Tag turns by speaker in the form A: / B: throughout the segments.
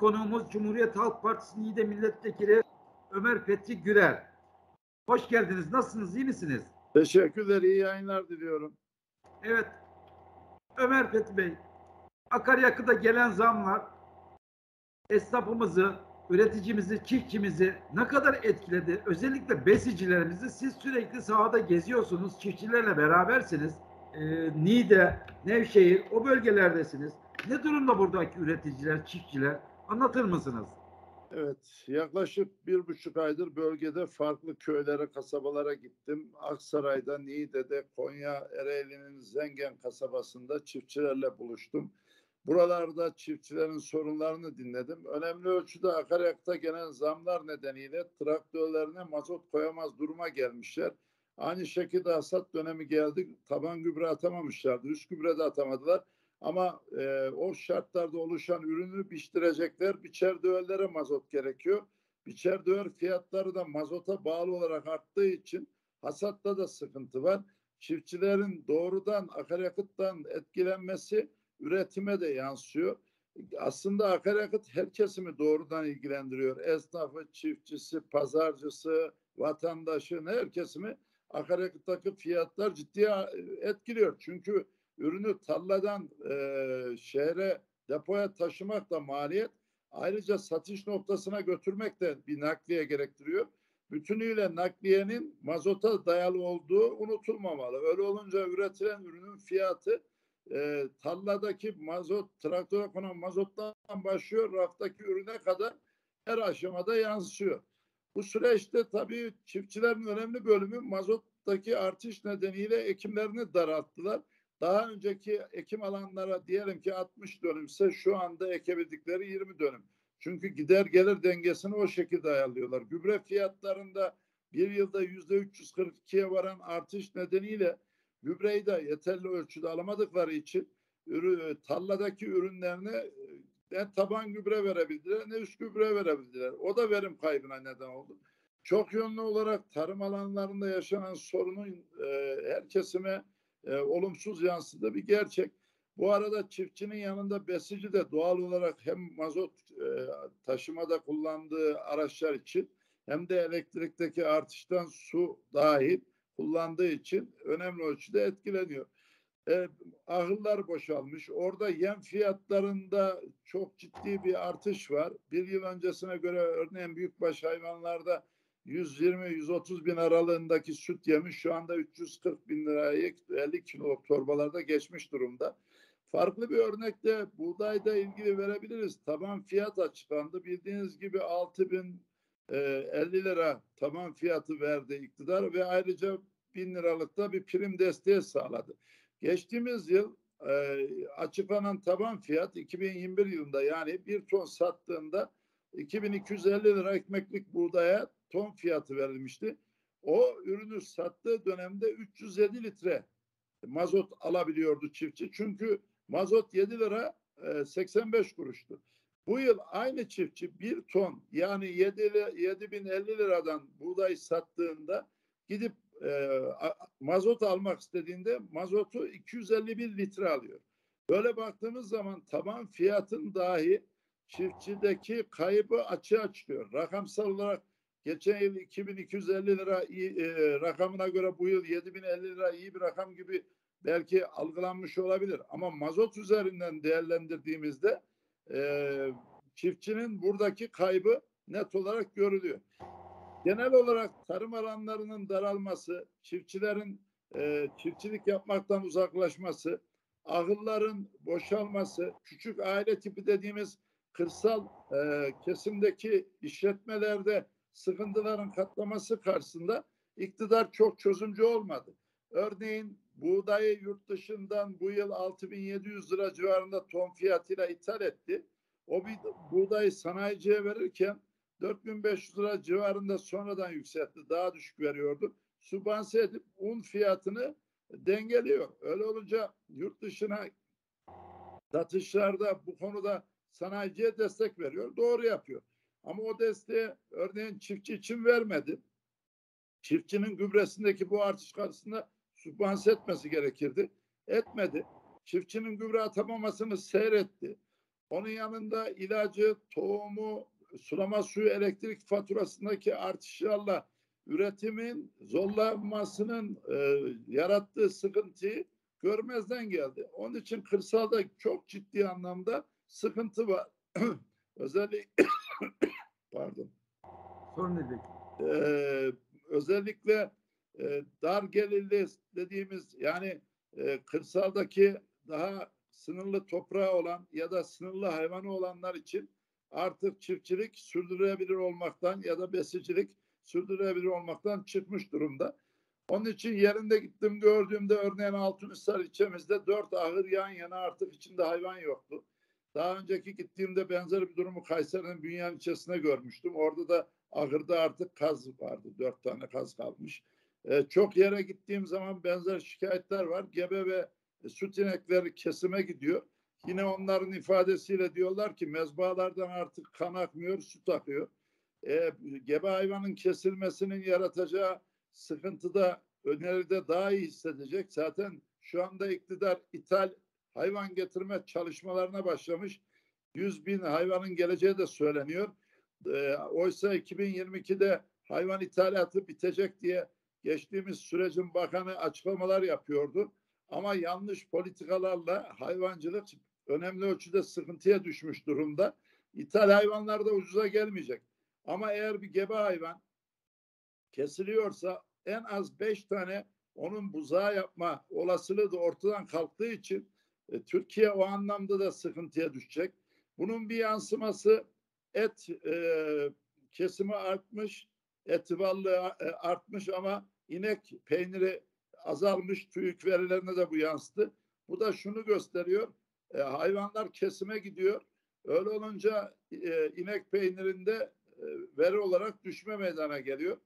A: Bugünkü konuğumuz Cumhuriyet Halk Partisi Niğde Milletvekili Ömer Fethi Gürer. Hoş geldiniz. Nasılsınız? İyi misiniz?
B: Teşekkürler, iyi yayınlar diliyorum.
A: Evet. Ömer Fethi Bey, akaryakıda gelen zamlar esnafımızı, üreticimizi, çiftçimizi ne kadar etkiledi? Özellikle besicilerimizi siz sürekli sahada geziyorsunuz, çiftçilerle berabersiniz. Ee, Niğde, Nevşehir o bölgelerdesiniz. Ne durumda buradaki üreticiler, çiftçiler? Anlatır mısınız?
B: Evet, yaklaşık bir buçuk aydır bölgede farklı köylere, kasabalara gittim. Aksaray'da, Niğde'de, Konya, Ereğli'nin Zengen kasabasında çiftçilerle buluştum. Buralarda çiftçilerin sorunlarını dinledim. Önemli ölçüde akaryakta gelen zamlar nedeniyle traktörlerine mazot koyamaz duruma gelmişler. Aynı şekilde hasat dönemi geldi. Taban gübre atamamışlardı. Üst gübre de atamadılar. Ama e, o şartlarda oluşan ürünü biçtirecekler. Biçer dövellere mazot gerekiyor. Biçer döver fiyatları da mazota bağlı olarak arttığı için hasatta da sıkıntı var. Çiftçilerin doğrudan akaryakıttan etkilenmesi üretime de yansıyor. Aslında akaryakıt her kesimi doğrudan ilgilendiriyor. Esnafı, çiftçisi, pazarcısı, vatandaşı, her kesimi akaryakıttaki fiyatlar ciddi etkiliyor. Çünkü ürünü tarladan e, şehre depoya taşımak da maliyet. Ayrıca satış noktasına götürmek de bir nakliye gerektiriyor. Bütünüyle nakliyenin mazota dayalı olduğu unutulmamalı. Öyle olunca üretilen ürünün fiyatı e, tarladaki mazot, traktöre konan mazottan başlıyor, raftaki ürüne kadar her aşamada yansıyor. Bu süreçte tabii çiftçilerin önemli bölümü mazottaki artış nedeniyle ekimlerini daralttılar. Daha önceki ekim alanlara diyelim ki 60 dönümse şu anda ekebildikleri 20 dönüm. Çünkü gider gelir dengesini o şekilde ayarlıyorlar. Gübre fiyatlarında bir yılda yüzde 342'ye varan artış nedeniyle gübreyi de yeterli ölçüde alamadıkları için ürü, tarladaki ürünlerine e, ne taban gübre verebildiler ne üst gübre verebildiler. O da verim kaybına neden oldu. Çok yönlü olarak tarım alanlarında yaşanan sorunun e, her kesime e, olumsuz yansıdığı bir gerçek. Bu arada çiftçinin yanında besici de doğal olarak hem mazot e, taşımada kullandığı araçlar için hem de elektrikteki artıştan su dahil kullandığı için önemli ölçüde etkileniyor. E, ahırlar boşalmış. Orada yem fiyatlarında çok ciddi bir artış var. Bir yıl öncesine göre örneğin büyükbaş hayvanlarda 120-130 bin aralığındaki süt yemiş şu anda 340 bin lirayı 50 kilo torbalarda geçmiş durumda. Farklı bir örnekte buğdayda ilgili verebiliriz. Taban fiyat açıklandı. Bildiğiniz gibi 6 bin 50 lira taban fiyatı verdi iktidar ve ayrıca bin liralıkta bir prim desteği sağladı. Geçtiğimiz yıl e, açıklanan taban fiyat 2021 yılında yani bir ton sattığında 2250 lira ekmeklik buğdaya ton fiyatı verilmişti. O ürünü sattığı dönemde 307 litre mazot alabiliyordu çiftçi. Çünkü mazot 7 lira 85 kuruştu. Bu yıl aynı çiftçi bir ton yani 7 7050 liradan buğday sattığında gidip e, mazot almak istediğinde mazotu 251 litre alıyor. Böyle baktığımız zaman taban fiyatın dahi çiftçideki kaybı açığa çıkıyor. Rakamsal olarak geçen yıl 2250 lira iyi, e, rakamına göre bu yıl 7050 lira iyi bir rakam gibi belki algılanmış olabilir. Ama mazot üzerinden değerlendirdiğimizde e, çiftçinin buradaki kaybı net olarak görülüyor. Genel olarak tarım alanlarının daralması, çiftçilerin e, çiftçilik yapmaktan uzaklaşması, ahılların boşalması, küçük aile tipi dediğimiz kırsal e, kesimdeki işletmelerde sıkıntıların katlaması karşısında iktidar çok çözümcü olmadı. Örneğin buğdayı yurt dışından bu yıl 6700 lira civarında ton fiyatıyla ithal etti. O bir buğdayı sanayiciye verirken 4500 lira civarında sonradan yükseltti. Daha düşük veriyordu. Sübvanse edip un fiyatını dengeliyor. Öyle olunca yurt dışına satışlarda bu konuda sanayiciye destek veriyor. Doğru yapıyor. Ama o desteği örneğin çiftçi için vermedi. Çiftçinin gübresindeki bu artış karşısında sübvanse etmesi gerekirdi. Etmedi. Çiftçinin gübre atamamasını seyretti. Onun yanında ilacı, tohumu, sulama suyu, elektrik faturasındaki artışlarla üretimin zorlanmasının e, yarattığı sıkıntıyı görmezden geldi. Onun için kırsalda çok ciddi anlamda sıkıntı var. Özellikle pardon.
A: Sorun değil.
B: Ee, özellikle e, dar gelirli dediğimiz yani e, kırsaldaki daha sınırlı toprağı olan ya da sınırlı hayvanı olanlar için artık çiftçilik sürdürülebilir olmaktan ya da besicilik sürdürülebilir olmaktan çıkmış durumda. Onun için yerinde gittim gördüğümde örneğin Altınhisar ilçemizde dört ahır yan yana artık içinde hayvan yoktu. Daha önceki gittiğimde benzer bir durumu Kayseri'nin Bünyan ilçesine görmüştüm. Orada da ahırda artık kaz vardı. Dört tane kaz kalmış. Ee, çok yere gittiğim zaman benzer şikayetler var. Gebe ve süt inekleri kesime gidiyor. Yine onların ifadesiyle diyorlar ki mezbalardan artık kan akmıyor, süt akıyor. E, gebe hayvanın kesilmesinin yaratacağı sıkıntıda öneride daha iyi hissedecek. Zaten şu anda iktidar ithal hayvan getirme çalışmalarına başlamış. 100 bin hayvanın geleceği de söyleniyor. E, oysa 2022'de hayvan ithalatı bitecek diye geçtiğimiz sürecin bakanı açıklamalar yapıyordu. Ama yanlış politikalarla hayvancılık önemli ölçüde sıkıntıya düşmüş durumda. İthal hayvanlar da ucuza gelmeyecek. Ama eğer bir gebe hayvan kesiliyorsa en az beş tane onun buzağı yapma olasılığı da ortadan kalktığı için e, Türkiye o anlamda da sıkıntıya düşecek. Bunun bir yansıması et e, kesimi artmış, et varlığı e, artmış ama inek peyniri azalmış, TÜİK verilerine de bu yansıdı. Bu da şunu gösteriyor, e, hayvanlar kesime gidiyor. Öyle olunca e, inek peynirinde e, veri olarak düşme meydana geliyor.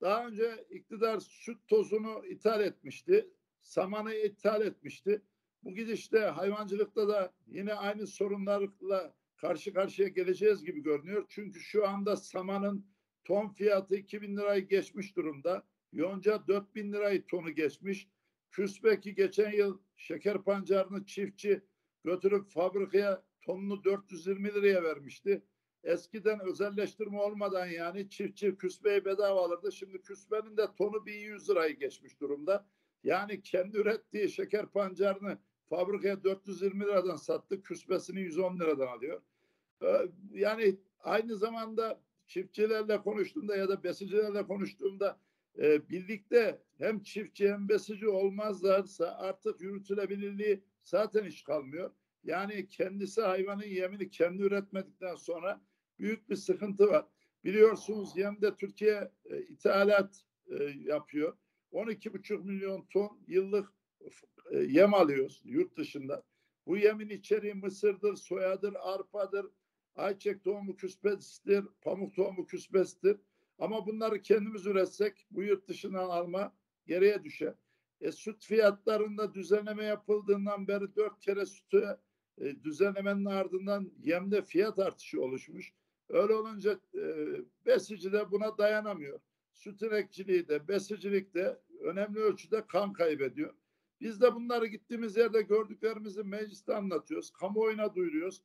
B: Daha önce iktidar süt tozunu ithal etmişti. Samanı ithal etmişti. Bu gidişte hayvancılıkta da yine aynı sorunlarla karşı karşıya geleceğiz gibi görünüyor. Çünkü şu anda samanın ton fiyatı 2000 lirayı geçmiş durumda. Yonca 4000 lirayı tonu geçmiş. Küsbeki geçen yıl şeker pancarını çiftçi götürüp fabrikaya tonunu 420 liraya vermişti. Eskiden özelleştirme olmadan yani çiftçi küsbeyi bedava alırdı. Şimdi küsbenin de tonu 1100 lirayı geçmiş durumda. Yani kendi ürettiği şeker pancarını fabrikaya 420 liradan sattı. Küsbesini 110 liradan alıyor. Ee, yani aynı zamanda çiftçilerle konuştuğumda ya da besicilerle konuştuğumda e, birlikte hem çiftçi hem besici olmazlarsa artık yürütülebilirliği zaten hiç kalmıyor. Yani kendisi hayvanın yemini kendi üretmedikten sonra büyük bir sıkıntı var. Biliyorsunuz yemde Türkiye e, ithalat e, yapıyor. 12,5 milyon ton yıllık yem alıyoruz yurt dışında. Bu yemin içeriği mısırdır, soyadır, arpadır, ayçiçek tohumu küspesidir, pamuk tohumu küspesidir. Ama bunları kendimiz üretsek bu yurt dışından alma geriye düşer. E, süt fiyatlarında düzenleme yapıldığından beri dört kere sütü e, düzenlemenin ardından yemde fiyat artışı oluşmuş. Öyle olunca e, besici de buna dayanamıyor. Süt inekçiliği de besicilik de önemli ölçüde kan kaybediyor. Biz de bunları gittiğimiz yerde gördüklerimizi mecliste anlatıyoruz. Kamuoyuna duyuruyoruz.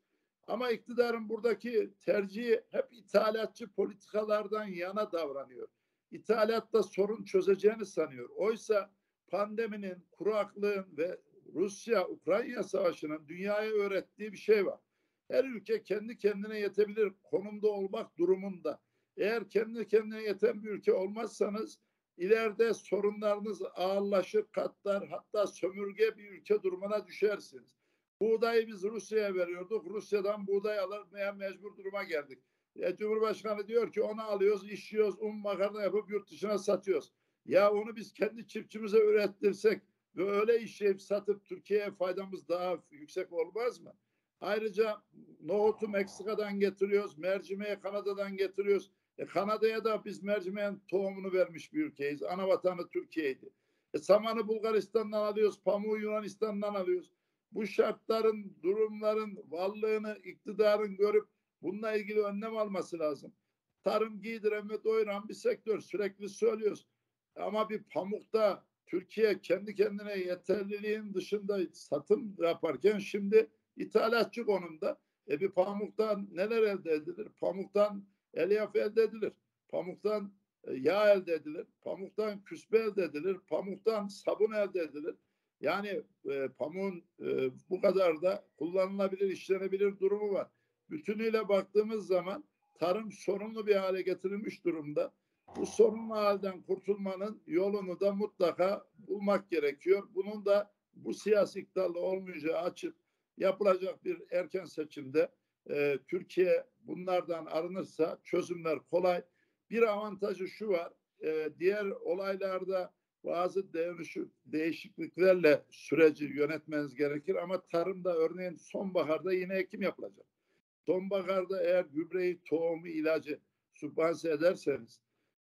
B: Ama iktidarın buradaki tercihi hep ithalatçı politikalardan yana davranıyor. İthalatta sorun çözeceğini sanıyor. Oysa pandeminin, kuraklığın ve Rusya-Ukrayna savaşının dünyaya öğrettiği bir şey var. Her ülke kendi kendine yetebilir konumda olmak durumunda. Eğer kendi kendine yeten bir ülke olmazsanız ileride sorunlarınız ağırlaşır, katlar, hatta sömürge bir ülke durumuna düşersiniz. Buğdayı biz Rusya'ya veriyorduk. Rusya'dan buğday almaya mecbur duruma geldik. E, Cumhurbaşkanı diyor ki onu alıyoruz, işliyoruz, un makarna yapıp yurt dışına satıyoruz. Ya onu biz kendi çiftçimize ürettirsek ve öyle işleyip satıp Türkiye'ye faydamız daha yüksek olmaz mı? Ayrıca nohutu Meksika'dan getiriyoruz, mercimeği Kanada'dan getiriyoruz. E, Kanada'ya da biz mercimeğin tohumunu vermiş bir ülkeyiz. Ana vatanı Türkiye'ydi. E, samanı Bulgaristan'dan alıyoruz, pamuğu Yunanistan'dan alıyoruz. Bu şartların, durumların, varlığını iktidarın görüp bununla ilgili önlem alması lazım. Tarım giydiren ve doyuran bir sektör sürekli söylüyoruz. Ama bir pamukta Türkiye kendi kendine yeterliliğin dışında satım yaparken şimdi ithalatçı konumda. E bir pamuktan neler elde edilir? Pamuktan elyaf elde edilir. Pamuktan e, yağ elde edilir. Pamuktan küspe elde edilir. Pamuktan sabun elde edilir. Yani e, pamuğun e, bu kadar da kullanılabilir, işlenebilir durumu var. Bütünüyle baktığımız zaman tarım sorunlu bir hale getirilmiş durumda. Bu sorunlu halden kurtulmanın yolunu da mutlaka bulmak gerekiyor. Bunun da bu siyasi iktidarla olmayacağı açık yapılacak bir erken seçimde e, Türkiye bunlardan arınırsa çözümler kolay. Bir avantajı şu var, e, diğer olaylarda bazı değişik, değişikliklerle süreci yönetmeniz gerekir ama tarımda örneğin sonbaharda yine ekim yapılacak. Sonbaharda eğer gübreyi, tohumu, ilacı sübvanse ederseniz,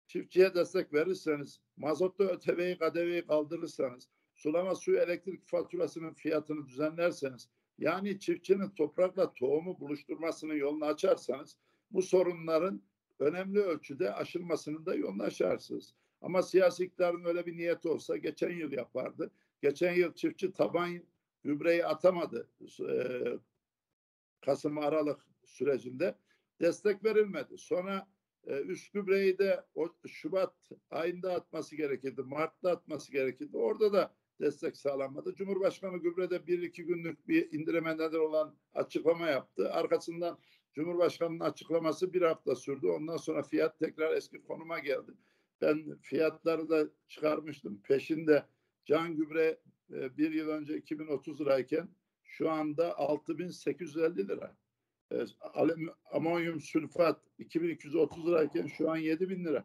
B: çiftçiye destek verirseniz, mazotlu öteveyi, kadeveyi kaldırırsanız, sulama suyu elektrik faturasının fiyatını düzenlerseniz, yani çiftçinin toprakla tohumu buluşturmasının yolunu açarsanız, bu sorunların önemli ölçüde aşılmasının da yolunu açarsınız. Ama siyasi iktidarın öyle bir niyeti olsa geçen yıl yapardı. Geçen yıl çiftçi taban gübreyi atamadı. Ee, Kasım Aralık sürecinde destek verilmedi. Sonra e, üst gübreyi de Şubat ayında atması gerekirdi. Mart'ta atması gerekirdi. Orada da destek sağlanmadı. Cumhurbaşkanı gübrede bir iki günlük bir indirime neden olan açıklama yaptı. Arkasından Cumhurbaşkanı'nın açıklaması bir hafta sürdü. Ondan sonra fiyat tekrar eski konuma geldi. Ben fiyatları da çıkarmıştım. Peşinde can gübre e, bir yıl önce 2030 lirayken şu anda 6850 lira. E, amonyum sülfat 2230 lirayken şu an 7000 lira.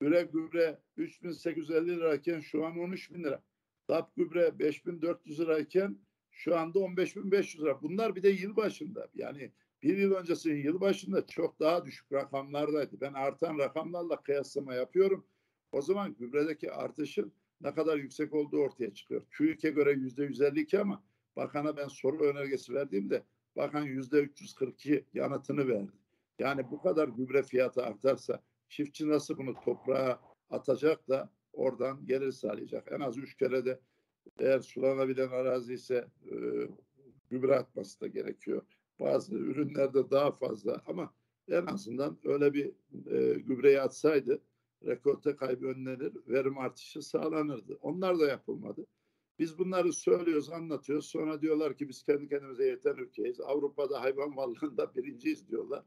B: Üre gübre 3850 lirayken şu an 13000 lira. DAP gübre 5400 lirayken şu anda 15500 lira. Bunlar bir de yıl başında. Yani bir yıl öncesinin yıl başında çok daha düşük rakamlardaydı. Ben artan rakamlarla kıyaslama yapıyorum. O zaman gübredeki artışın ne kadar yüksek olduğu ortaya çıkıyor. TÜİK'e göre yüzde 152 ama bakana ben soru önergesi verdiğimde bakan yüzde 342 yanıtını verdi. Yani bu kadar gübre fiyatı artarsa çiftçi nasıl bunu toprağa atacak da oradan gelir sağlayacak. En az üç kere de eğer sulanabilen arazi ise e, gübre atması da gerekiyor. Bazı ürünlerde daha fazla ama en azından öyle bir e, gübreyi atsaydı rekolte kaybı önlenir, verim artışı sağlanırdı. Onlar da yapılmadı. Biz bunları söylüyoruz, anlatıyoruz. Sonra diyorlar ki biz kendi kendimize yeten ülkeyiz. Avrupa'da hayvan varlığında birinciyiz diyorlar.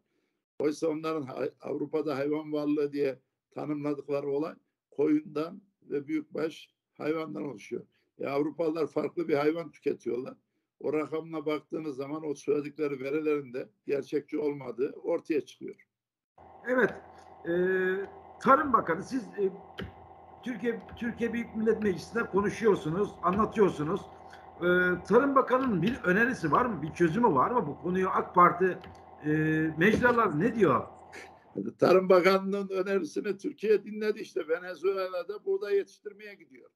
B: Oysa onların Avrupa'da hayvan varlığı diye tanımladıkları olay koyundan ve büyükbaş hayvandan oluşuyor. E, Avrupalılar farklı bir hayvan tüketiyorlar. O rakamına baktığınız zaman o söyledikleri verilerinde gerçekçi olmadığı ortaya çıkıyor.
A: Evet. E, Tarım Bakanı siz e, Türkiye Türkiye Büyük Millet Meclisi'nde konuşuyorsunuz, anlatıyorsunuz. E, Tarım Bakanı'nın bir önerisi var mı? Bir çözümü var mı? Bu konuyu AK Parti e, mecralar ne diyor?
B: Tarım Bakanlığı'nın önerisini Türkiye dinledi işte. Venezuela'da buğday yetiştirmeye gidiyor.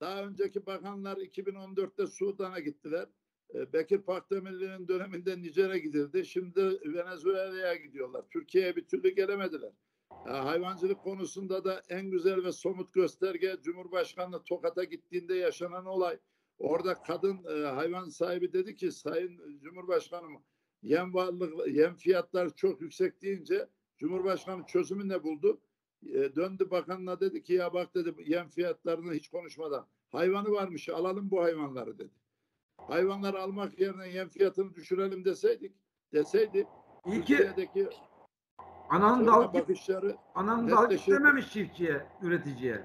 B: Daha önceki bakanlar 2014'te Sudan'a gittiler. E, Bekir Pakdemirli'nin döneminde Nijer'e gidildi. Şimdi Venezuela'ya gidiyorlar. Türkiye'ye bir türlü gelemediler. hayvancılık konusunda da en güzel ve somut gösterge Cumhurbaşkanı Tokat'a gittiğinde yaşanan olay. Orada kadın e, hayvan sahibi dedi ki Sayın Cumhurbaşkanım yem varlık yem fiyatlar çok yüksek deyince Cumhurbaşkanı çözümü ne buldu? E, döndü bakanla dedi ki ya bak dedi yem fiyatlarını hiç konuşmadan hayvanı varmış alalım bu hayvanları dedi. Hayvanları almak yerine yem fiyatını düşürelim deseydik deseydi
A: İyi ki ananın dal
B: bakışları
A: ananın dal dememiş çiftçiye, üreticiye.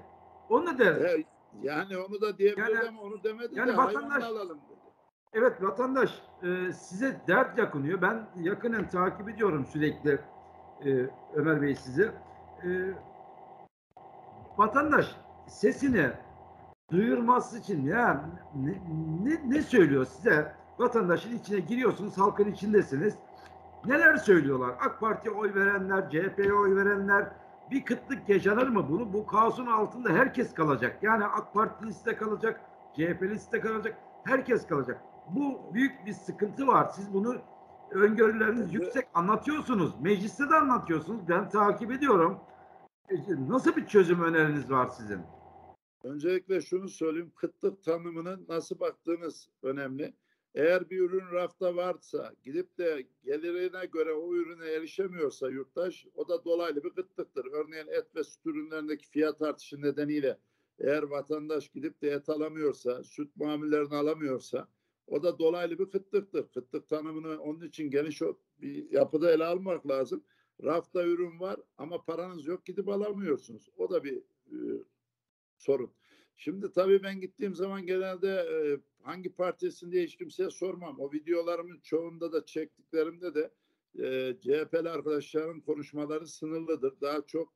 A: O ne der?
B: E, yani onu da diyebilir yani, ama onu demedi yani de vatandaş, alalım dedi.
A: Evet vatandaş e, size dert yakınıyor. Ben yakinen takip ediyorum sürekli e, Ömer Bey sizi. E, vatandaş sesini duyurması için ya ne, ne, ne söylüyor size? Vatandaşın içine giriyorsunuz, halkın içindesiniz. Neler söylüyorlar? AK Parti'ye oy verenler, CHP'ye oy verenler bir kıtlık yaşanır mı bunu? Bu kaosun altında herkes kalacak. Yani AK Parti liste kalacak, CHP liste kalacak, herkes kalacak. Bu büyük bir sıkıntı var. Siz bunu öngörüleriniz yüksek anlatıyorsunuz. Mecliste de anlatıyorsunuz. Ben takip ediyorum. Nasıl bir çözüm öneriniz var sizin?
B: Öncelikle şunu söyleyeyim. Kıtlık tanımını nasıl baktığınız önemli. Eğer bir ürün rafta varsa gidip de gelirine göre o ürüne erişemiyorsa yurttaş o da dolaylı bir kıtlıktır. Örneğin et ve süt ürünlerindeki fiyat artışı nedeniyle eğer vatandaş gidip de et alamıyorsa, süt mamullerini alamıyorsa o da dolaylı bir kıtlıktır. Kıtlık tanımını onun için geniş bir yapıda ele almak lazım. Rafta ürün var ama paranız yok gidip alamıyorsunuz. O da bir e, sorun. Şimdi tabii ben gittiğim zaman genelde e, hangi partisin diye hiç kimseye sormam. O videolarımın çoğunda da çektiklerimde de e, CHP'li arkadaşların konuşmaları sınırlıdır. Daha çok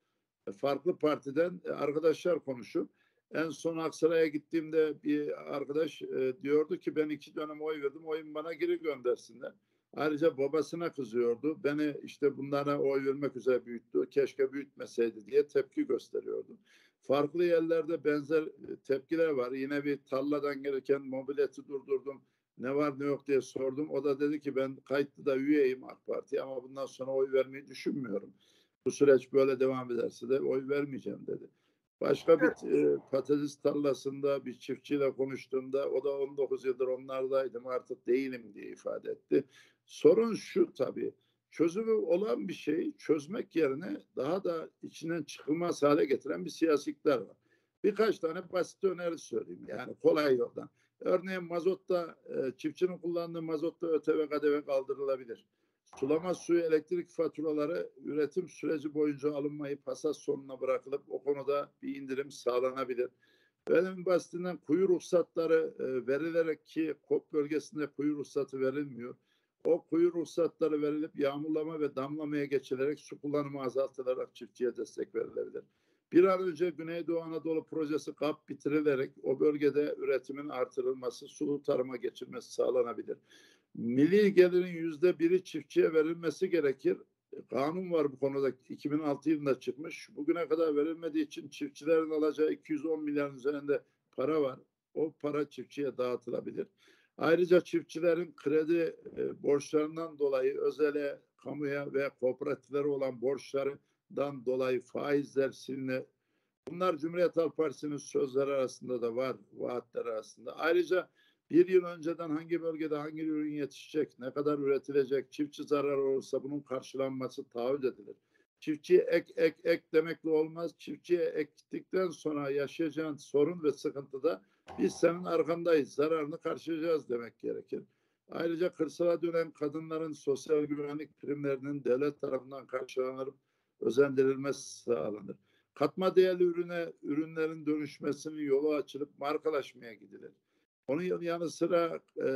B: farklı partiden arkadaşlar konuşur. En son Aksaray'a gittiğimde bir arkadaş e, diyordu ki ben iki dönem oy verdim, oyun bana geri göndersinler. Ayrıca babasına kızıyordu. Beni işte bunlara oy vermek üzere büyüttü. Keşke büyütmeseydi diye tepki gösteriyordu. Farklı yerlerde benzer e, tepkiler var. Yine bir tarladan gelirken mobileti durdurdum. Ne var ne yok diye sordum. O da dedi ki ben kayıtlı da üyeyim AK Parti ama bundan sonra oy vermeyi düşünmüyorum. Bu süreç böyle devam ederse de oy vermeyeceğim dedi. Başka bir e, patates tarlasında bir çiftçiyle konuştuğumda o da 19 yıldır onlardaydım artık değilim diye ifade etti. Sorun şu tabii çözümü olan bir şeyi çözmek yerine daha da içinden çıkılmaz hale getiren bir siyasi iktidar var. Birkaç tane basit öneri söyleyeyim yani kolay yoldan. Örneğin mazotta e, çiftçinin kullandığı mazotta ÖTV KDV kaldırılabilir. Sulama suyu elektrik faturaları üretim süreci boyunca alınmayı pasaj sonuna bırakılıp o konuda bir indirim sağlanabilir. Benim basitinden kuyu ruhsatları e, verilerek ki KOP bölgesinde kuyu ruhsatı verilmiyor. O kuyu ruhsatları verilip yağmurlama ve damlamaya geçilerek su kullanımı azaltılarak çiftçiye destek verilebilir. Bir an önce Güneydoğu Anadolu projesi KAP bitirilerek o bölgede üretimin artırılması, sulu tarıma geçilmesi sağlanabilir. Milli gelirin yüzde biri çiftçiye verilmesi gerekir. Kanun var bu konuda 2006 yılında çıkmış. Bugüne kadar verilmediği için çiftçilerin alacağı 210 milyar üzerinde para var. O para çiftçiye dağıtılabilir. Ayrıca çiftçilerin kredi e, borçlarından dolayı özele, kamuya ve kooperatiflere olan borçlarından dolayı faizler siline Bunlar Cumhuriyet Halk Partisi'nin sözleri arasında da var, vaatler arasında. Ayrıca bir yıl önceden hangi bölgede hangi ürün yetişecek, ne kadar üretilecek, çiftçi zarar olursa bunun karşılanması taahhüt edilir. Çiftçiye ek ek ek demekle olmaz. Çiftçiye ektikten sonra yaşayacağın sorun ve sıkıntıda biz senin arkandayız, zararını karşılayacağız demek gerekir. Ayrıca kırsala dönen kadınların sosyal güvenlik primlerinin devlet tarafından karşılanıp özendirilmesi sağlanır. Katma değerli ürüne ürünlerin dönüşmesinin yolu açılıp markalaşmaya gidilir. Onun yanı sıra e,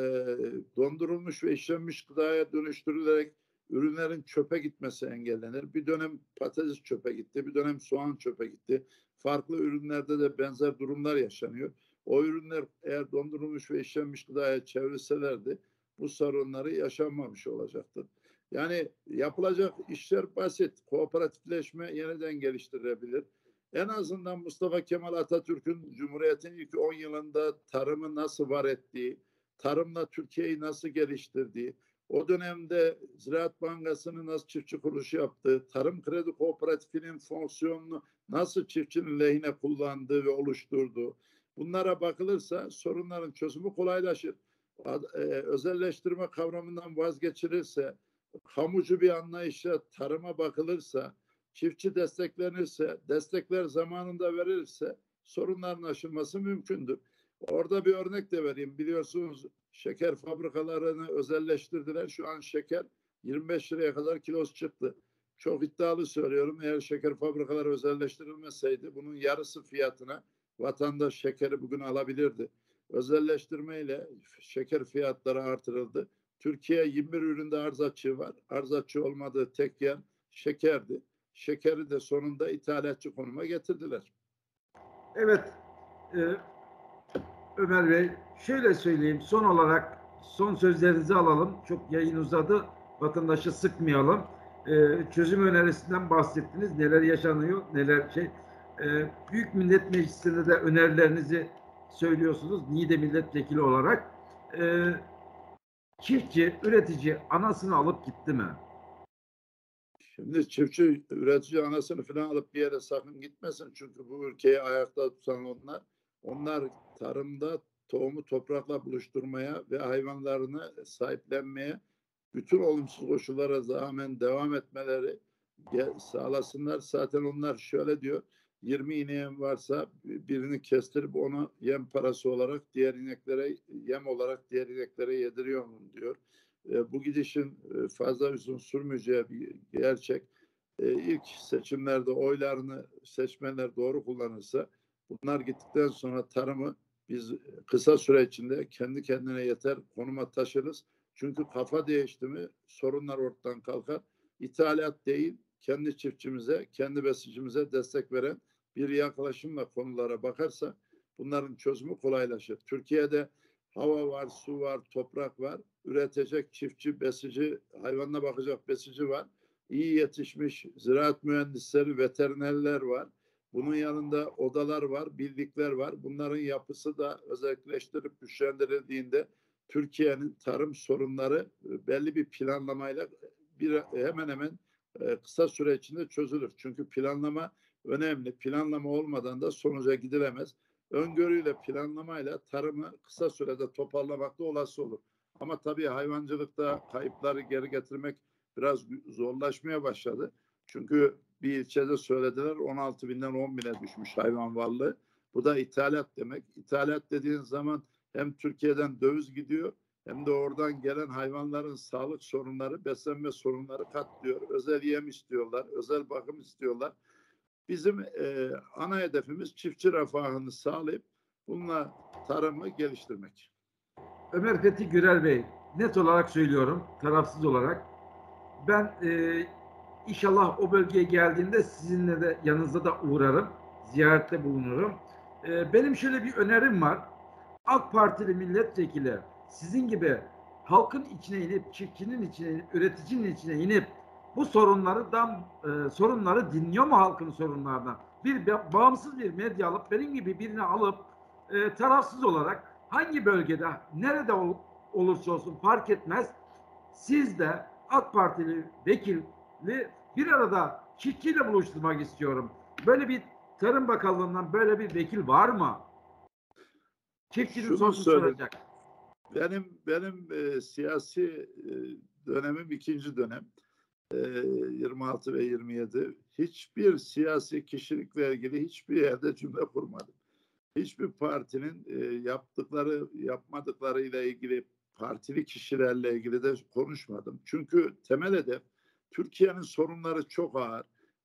B: dondurulmuş ve işlenmiş gıdaya dönüştürülerek ürünlerin çöpe gitmesi engellenir. Bir dönem patates çöpe gitti, bir dönem soğan çöpe gitti. Farklı ürünlerde de benzer durumlar yaşanıyor. O ürünler eğer dondurulmuş ve işlenmiş gıdaya çevrilselerdi bu sorunları yaşanmamış olacaktı. Yani yapılacak işler basit. Kooperatifleşme yeniden geliştirilebilir. En azından Mustafa Kemal Atatürk'ün Cumhuriyet'in ilk 10 yılında tarımı nasıl var ettiği, tarımla Türkiye'yi nasıl geliştirdiği, o dönemde Ziraat Bankası'nın nasıl çiftçi kuruluşu yaptığı, Tarım Kredi Kooperatifinin fonksiyonunu nasıl çiftçinin lehine kullandığı ve oluşturduğu, bunlara bakılırsa sorunların çözümü kolaylaşır. E, özelleştirme kavramından vazgeçilirse, kamucu bir anlayışla tarıma bakılırsa, çiftçi desteklenirse, destekler zamanında verilirse sorunların aşılması mümkündür. Orada bir örnek de vereyim. Biliyorsunuz şeker fabrikalarını özelleştirdiler. Şu an şeker 25 liraya kadar kilosu çıktı. Çok iddialı söylüyorum. Eğer şeker fabrikaları özelleştirilmeseydi bunun yarısı fiyatına vatandaş şekeri bugün alabilirdi. Özelleştirmeyle şeker fiyatları artırıldı. Türkiye 21 üründe arz açığı var. Arz açığı olmadığı tek yer şekerdi. Şekeri de sonunda ithalatçı konuma getirdiler.
A: Evet. E, Ömer Bey şöyle söyleyeyim. Son olarak son sözlerinizi alalım. Çok yayın uzadı. Vatandaşı sıkmayalım. E, çözüm önerisinden bahsettiniz. Neler yaşanıyor, neler şey. E, Büyük Millet Meclisi'nde de önerilerinizi söylüyorsunuz. Niğde milletvekili olarak. E, çiftçi, üretici anasını alıp gitti mi?
B: Şimdi çiftçi, üretici anasını falan alıp bir yere sakın gitmesin. Çünkü bu ülkeyi ayakta tutan onlar. Onlar tarımda tohumu toprakla buluşturmaya ve hayvanlarını sahiplenmeye bütün olumsuz koşullara rağmen devam etmeleri sağlasınlar. Zaten onlar şöyle diyor. 20 ineğim varsa birini kestirip onu yem parası olarak diğer ineklere yem olarak diğer ineklere yediriyorum diyor. E, bu gidişin e, fazla uzun sürmeyeceği bir gerçek. E, ilk seçimlerde oylarını seçmenler doğru kullanırsa bunlar gittikten sonra tarımı biz kısa süre içinde kendi kendine yeter konuma taşırız. Çünkü kafa değişti mi sorunlar ortadan kalkar. İthalat değil, kendi çiftçimize, kendi besicimize destek veren bir yaklaşımla konulara bakarsa bunların çözümü kolaylaşır. Türkiye'de hava var, su var, toprak var. Üretecek çiftçi, besici, hayvanına bakacak besici var. İyi yetişmiş ziraat mühendisleri, veterinerler var. Bunun yanında odalar var, bildikler var. Bunların yapısı da özelleştirip güçlendirildiğinde Türkiye'nin tarım sorunları e, belli bir planlamayla bir hemen hemen e, kısa süre içinde çözülür. Çünkü planlama önemli. Planlama olmadan da sonuca gidilemez. Öngörüyle, planlamayla tarımı kısa sürede toparlamakta olası olur. Ama tabii hayvancılıkta kayıpları geri getirmek biraz zorlaşmaya başladı. Çünkü bir ilçede söylediler 16 binden 10 bine düşmüş hayvan varlığı. Bu da ithalat demek. İthalat dediğin zaman hem Türkiye'den döviz gidiyor hem de oradan gelen hayvanların sağlık sorunları, beslenme sorunları katlıyor. Özel yem istiyorlar, özel bakım istiyorlar. Bizim e, ana hedefimiz çiftçi refahını sağlayıp bununla tarımı geliştirmek.
A: Ömer Fethi Gürel Bey, net olarak söylüyorum, tarafsız olarak. Ben e, inşallah o bölgeye geldiğimde sizinle de yanınızda da uğrarım, ziyarette bulunurum. E, benim şöyle bir önerim var. AK Partili milletvekili sizin gibi halkın içine inip, çiftçinin içine inip, üreticinin içine inip bu sorunları da e, sorunları dinliyor mu halkın sorunlardan? Bir bağımsız bir medya alıp benim gibi birini alıp e, tarafsız olarak hangi bölgede nerede ol, olursa olsun fark etmez. Siz de AK Partili vekili bir arada çiftçiyle buluşturmak istiyorum. Böyle bir Tarım Bakanlığı'ndan böyle bir vekil var mı? Çiftçinin sorunu soracak.
B: Benim benim e, siyasi e, dönemim ikinci dönem. 26 ve 27 hiçbir siyasi kişilikle ilgili hiçbir yerde cümle kurmadım. Hiçbir partinin yaptıkları yapmadıkları ile ilgili partili kişilerle ilgili de konuşmadım. Çünkü temel hedef Türkiye'nin sorunları çok ağır.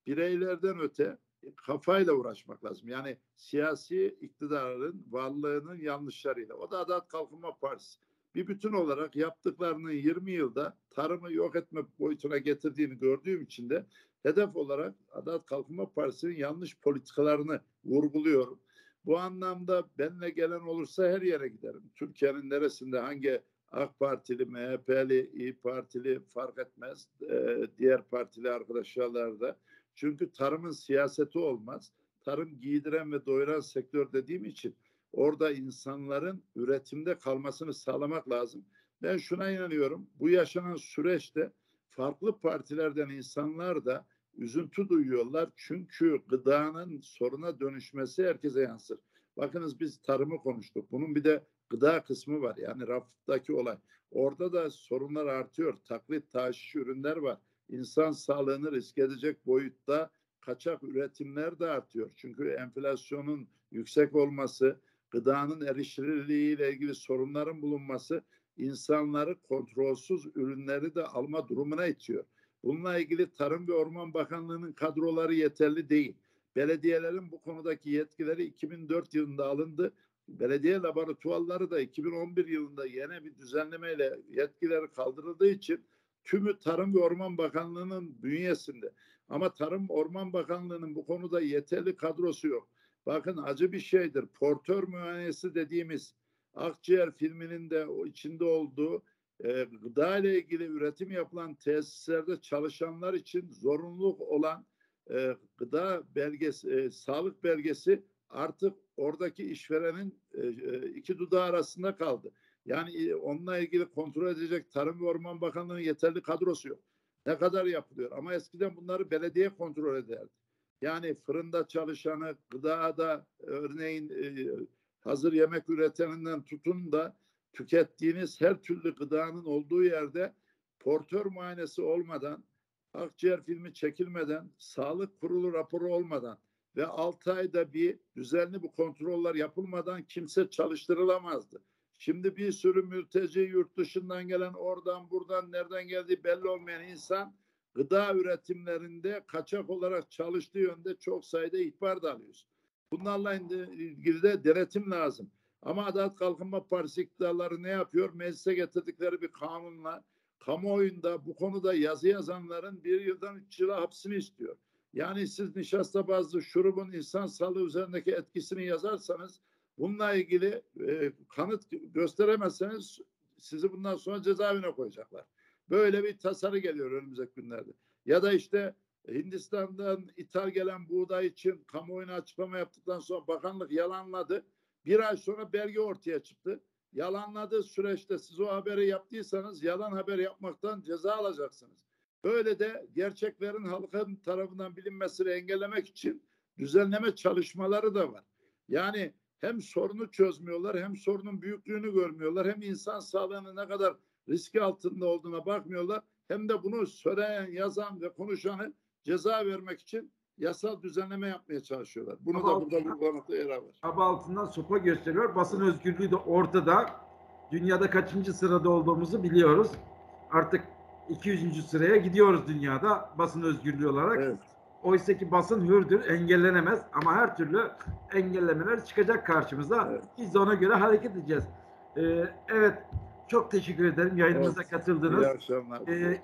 B: Bireylerden öte kafayla uğraşmak lazım. Yani siyasi iktidarın varlığının yanlışlarıyla. O da Adalet Kalkınma Partisi bir bütün olarak yaptıklarının 20 yılda tarımı yok etme boyutuna getirdiğini gördüğüm için de hedef olarak Adalet Kalkınma Partisi'nin yanlış politikalarını vurguluyorum. Bu anlamda benle gelen olursa her yere giderim. Türkiye'nin neresinde hangi AK Partili, MHP'li, İyi Partili fark etmez. Ee, diğer partili arkadaşlar da. Çünkü tarımın siyaseti olmaz. Tarım giydiren ve doyuran sektör dediğim için orada insanların üretimde kalmasını sağlamak lazım. Ben şuna inanıyorum. Bu yaşanan süreçte farklı partilerden insanlar da üzüntü duyuyorlar. Çünkü gıdanın soruna dönüşmesi herkese yansır. Bakınız biz tarımı konuştuk. Bunun bir de gıda kısmı var. Yani raftaki olay. Orada da sorunlar artıyor. Taklit taşış ürünler var. İnsan sağlığını risk edecek boyutta kaçak üretimler de artıyor. Çünkü enflasyonun yüksek olması, gıdanın erişilirliği ile ilgili sorunların bulunması insanları kontrolsüz ürünleri de alma durumuna itiyor. Bununla ilgili Tarım ve Orman Bakanlığı'nın kadroları yeterli değil. Belediyelerin bu konudaki yetkileri 2004 yılında alındı. Belediye laboratuvarları da 2011 yılında yeni bir düzenlemeyle yetkileri kaldırıldığı için tümü Tarım ve Orman Bakanlığı'nın bünyesinde. Ama Tarım Orman Bakanlığı'nın bu konuda yeterli kadrosu yok. Bakın acı bir şeydir. Portör mühendisi dediğimiz akciğer filminin de içinde olduğu e, gıda ile ilgili üretim yapılan tesislerde çalışanlar için zorunluluk olan e, gıda belgesi, e, sağlık belgesi artık oradaki işverenin e, e iki dudağı arasında kaldı. Yani e, onunla ilgili kontrol edecek Tarım ve Orman Bakanlığı'nın yeterli kadrosu yok. Ne kadar yapılıyor? Ama eskiden bunları belediye kontrol ederdi. Yani fırında çalışanı, gıdada örneğin e, hazır yemek üreteninden tutun da tükettiğiniz her türlü gıdanın olduğu yerde portör muayenesi olmadan, akciğer filmi çekilmeden, sağlık kurulu raporu olmadan ve 6 ayda bir düzenli bu kontroller yapılmadan kimse çalıştırılamazdı. Şimdi bir sürü mülteci yurt dışından gelen oradan buradan nereden geldiği belli olmayan insan gıda üretimlerinde kaçak olarak çalıştığı yönde çok sayıda ihbar da alıyoruz. Bunlarla ilgili de denetim lazım. Ama Adalet Kalkınma Partisi iktidarları ne yapıyor? Meclise getirdikleri bir kanunla kamuoyunda bu konuda yazı yazanların bir yıldan üç yıla hapsini istiyor. Yani siz nişasta bazlı şurubun insan sağlığı üzerindeki etkisini yazarsanız bununla ilgili e, kanıt gösteremezseniz sizi bundan sonra cezaevine koyacaklar. Böyle bir tasarı geliyor önümüzdeki günlerde. Ya da işte Hindistan'dan ithal gelen buğday için kamuoyuna açıklama yaptıktan sonra bakanlık yalanladı. Bir ay sonra belge ortaya çıktı. Yalanladığı süreçte siz o haberi yaptıysanız yalan haber yapmaktan ceza alacaksınız. Böyle de gerçeklerin halkın tarafından bilinmesini engellemek için düzenleme çalışmaları da var. Yani hem sorunu çözmüyorlar hem sorunun büyüklüğünü görmüyorlar hem insan sağlığının ne kadar riski altında olduğuna bakmıyorlar hem de bunu söyleyen, yazan ve konuşanı ceza vermek için yasal düzenleme yapmaya çalışıyorlar. Bunu
A: Ama
B: da burada vurgulamakta yarar var.
A: Aba altından sopa gösteriyor. Basın özgürlüğü de ortada. Dünyada kaçıncı sırada olduğumuzu biliyoruz. Artık 200. sıraya gidiyoruz dünyada basın özgürlüğü olarak.
B: Evet.
A: Oysa ki basın hürdür, engellenemez ama her türlü engellemeler çıkacak karşımıza.
B: Evet.
A: Biz de ona göre hareket edeceğiz. Ee, evet, çok teşekkür ederim yayınımıza
B: Evet.
A: katıldınız.
B: İyi akşamlar.
A: Ee,